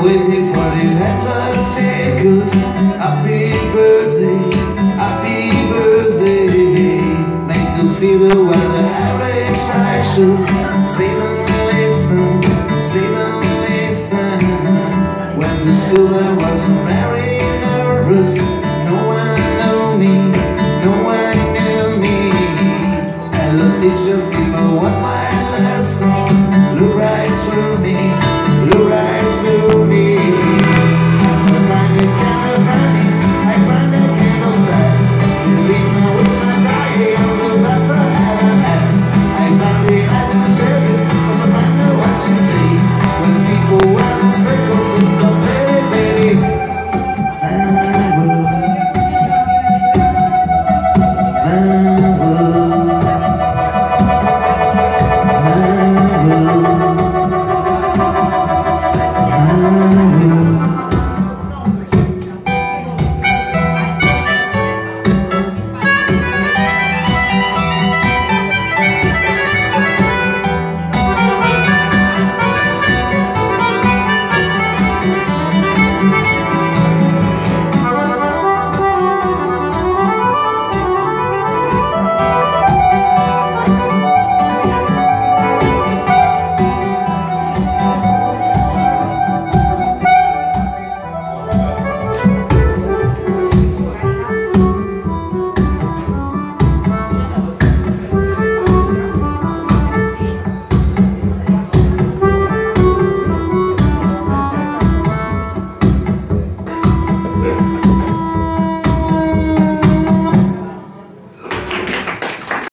With you for it never figured Happy birthday, happy birthday. Make you feel the way that I reach I should Sing and listen, see them, listen. When the school I was very nervous No one knew me, no one knew me. Hello teacher, people, what my lessons. Look right